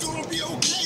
gonna be okay.